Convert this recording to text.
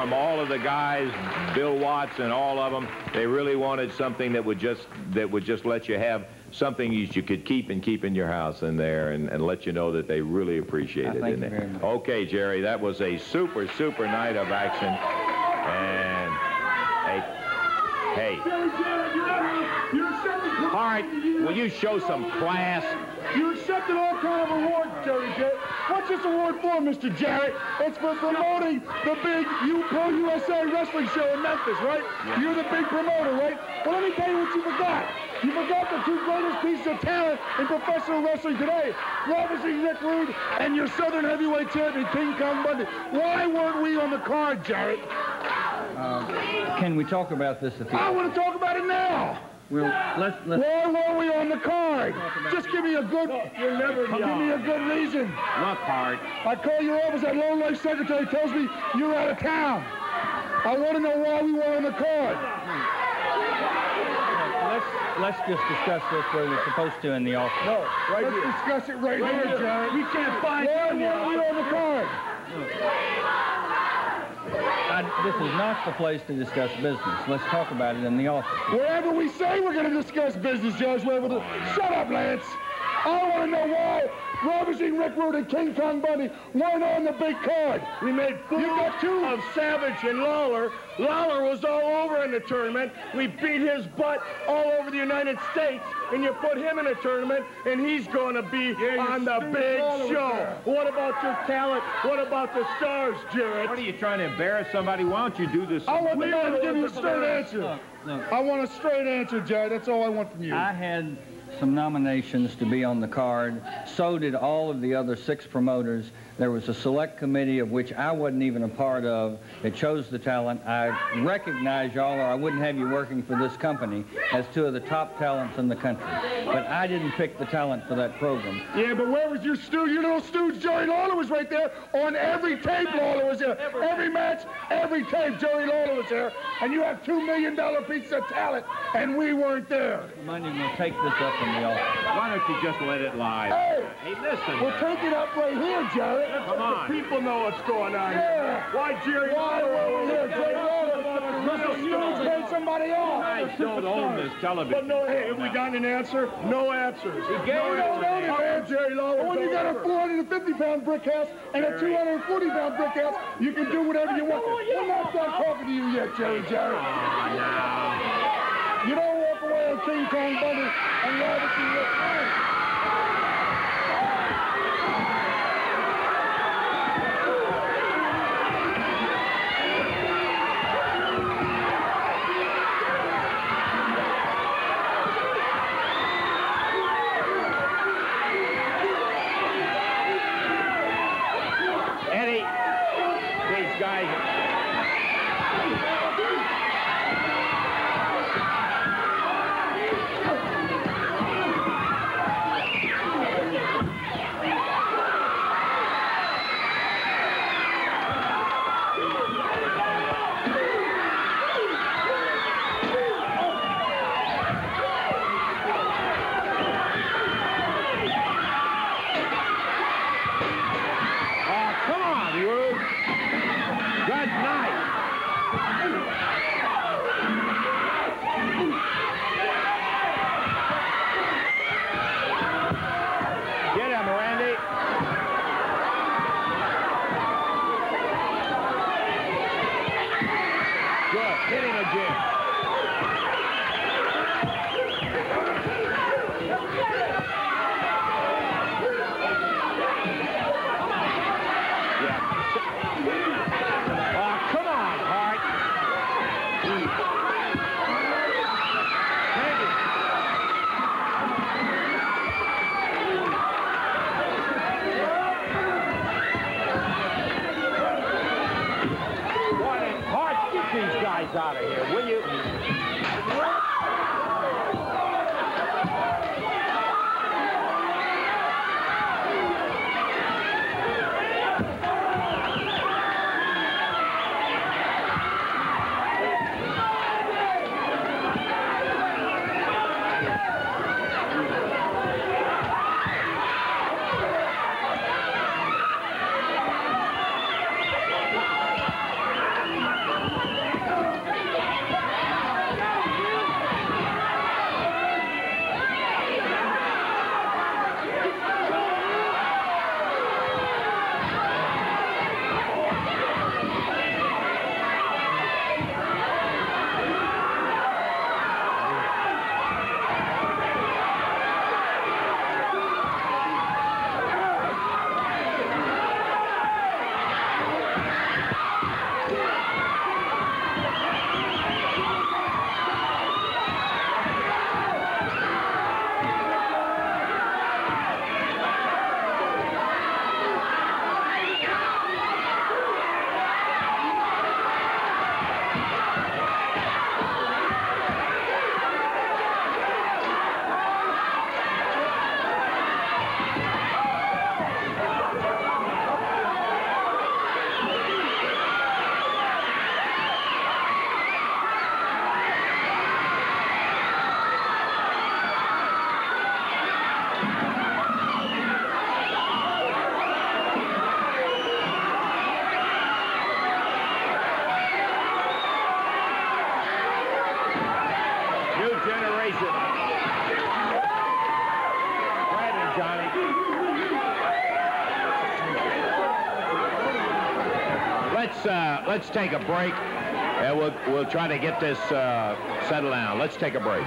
from all of the guys, Bill Watts and all of them, they really wanted something that would just that would just let you have something you, you could keep and keep in your house in there and, and let you know that they really appreciate it thank in you there. very much. Okay, Jerry, that was a super, super night of action. And hey, hey, You accepted, Hart, will you show some class? you accepted all kind of awards, Jerry Jarrett. What's this award for, Mr. Jarrett? It's for promoting the big U Pro USA wrestling show in Memphis, right? You're the big promoter, right? Well, let me tell you what you forgot. You forgot the two greatest pieces of talent in professional wrestling today. Obviously, Rick Rude and your Southern Heavyweight Champion, King Kong Bundy. Why weren't we on the card, Jarrett? Uh, can we talk about this if you... I want to talk about it now. Well, let's, let's... Why weren't we on the card? Just give me a good, you'll never give me a good reason. Look, Hart, I call your office, that low life secretary tells me you're out of town. I want to know why we weren't on the card. Let's, let's just discuss this where we're supposed to in the office. No, right here. Let's discuss it right, here, Jarrett. We can't find Why weren't we on the card? I, this is not the place to discuss business. Let's talk about it in the office. Wherever we say we're going to discuss business, Judge, wherever the... Shut up, Lance. I want to know why Ravishing Rick Rude and King Kong Bundy weren't on the big card. We made fools got two. of Savage and Lawler. Lawler was all over in the tournament. We beat his butt all over the United States, and you put him in a tournament, and he's going to be on the big show. What about your talent? What about the stars, Jarrett? what are you trying to embarrass somebody? Why don't you do this? I want the man to give you a straight answer. Look, look, I want a straight answer, Jarrett. That's all I want from you. I had some nominations to be on the card. So did all of the other six promoters. There was a select committee of which I wasn't even a part of It chose the talent. I recognize y'all or I wouldn't have you working for this company as two of the top talents in the country. But I didn't pick the talent for that program. Yeah, but where was your stooge? Your little stooge, Jerry Lawler, was right there on every tape. Lawler was there. Every match, every tape, Jerry Lawler was there. And you have two million dollar pieces of talent, and we weren't there. Monday, we'll take this up in the office. Why don't you just let it lie? Hey, Hey, listen. we'll take it up right here, Jerry. Come on. People know what's going on. Yeah. Why Jerry Why were we here? Jerry Lawler, Mr. Stooge paid somebody off. I don't own this But television. no, hey, have we gotten an answer? No answers. We gave no you an answers. Jerry Lawler. When you got a 450 pound brick house and a 240 pound brick house, you can do whatever you want. We're not done talking to you yet, Jerry Jerry. You don't walk away on King Kong Bundy and Robinson these guys out of here, will you? Johnny. Let's uh, let's take a break, and we'll we'll try to get this uh, settled down. Let's take a break.